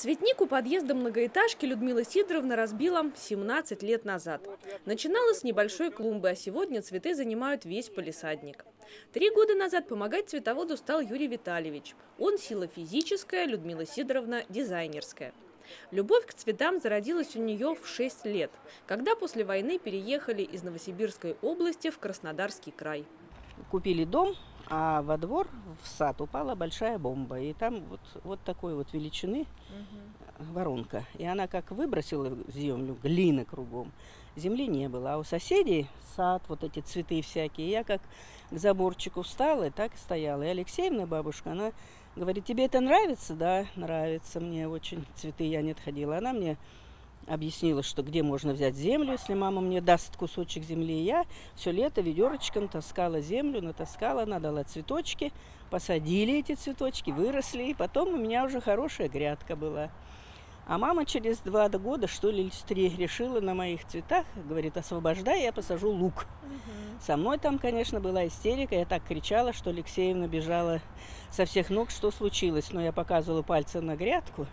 Цветник у подъезда многоэтажки Людмила Сидоровна разбила 17 лет назад. Начинала с небольшой клумбы, а сегодня цветы занимают весь полисадник. Три года назад помогать цветоводу стал Юрий Витальевич. Он сила физическая, Людмила Сидоровна – дизайнерская. Любовь к цветам зародилась у нее в 6 лет, когда после войны переехали из Новосибирской области в Краснодарский край. Купили дом, а во двор, в сад упала большая бомба. И там вот, вот такой вот величины угу. воронка. И она как выбросила землю, глина кругом. Земли не было. А у соседей сад, вот эти цветы всякие. Я как к заборчику встала и так и стояла. И Алексеевна, бабушка, она говорит, тебе это нравится? Да, нравится мне очень. Цветы я не отходила. Она мне объяснила, что где можно взять землю, если мама мне даст кусочек земли. И я все лето ведерочком таскала землю, натаскала, надала цветочки, посадили эти цветочки, выросли, и потом у меня уже хорошая грядка была. А мама через два года, что ли, три, решила на моих цветах, говорит, освобождай, я посажу лук. Угу. Со мной там, конечно, была истерика, я так кричала, что Алексеевна бежала со всех ног, что случилось. Но я показывала пальцем на грядку,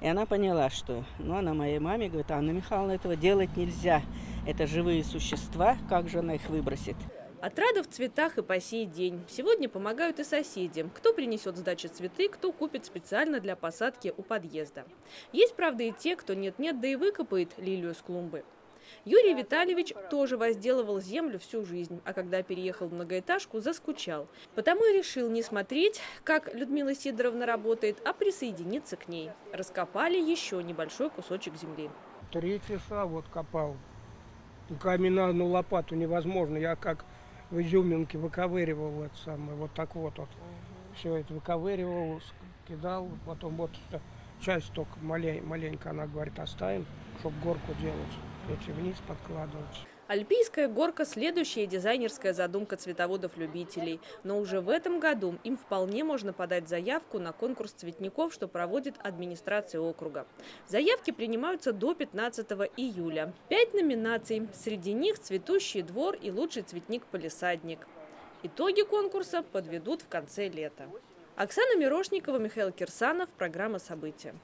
и она поняла, что, ну, она моей маме говорит, Анна Михайловна, этого делать нельзя. Это живые существа, как же она их выбросит? Отрада в цветах и по сей день. Сегодня помогают и соседям. Кто принесет сдачи цветы, кто купит специально для посадки у подъезда. Есть, правда, и те, кто нет-нет, да и выкопает лилию с клумбы. Юрий Витальевич тоже возделывал землю всю жизнь, а когда переехал в многоэтажку, заскучал. Потому и решил не смотреть, как Людмила Сидоровна работает, а присоединиться к ней. Раскопали еще небольшой кусочек земли. Три часа вот копал. Камена, ну лопату невозможно. Я как в изюминке выковыривал это самое, вот так вот. вот. Все это выковыривал, кидал, потом вот часть только малень, маленько, она говорит, оставим, чтобы горку делать эти вниз подкладывать. Альпийская горка – следующая дизайнерская задумка цветоводов-любителей. Но уже в этом году им вполне можно подать заявку на конкурс цветников, что проводит администрация округа. Заявки принимаются до 15 июля. Пять номинаций. Среди них «Цветущий двор» и «Лучший цветник-полисадник». Итоги конкурса подведут в конце лета. Оксана Мирошникова, Михаил Кирсанов. Программа «События».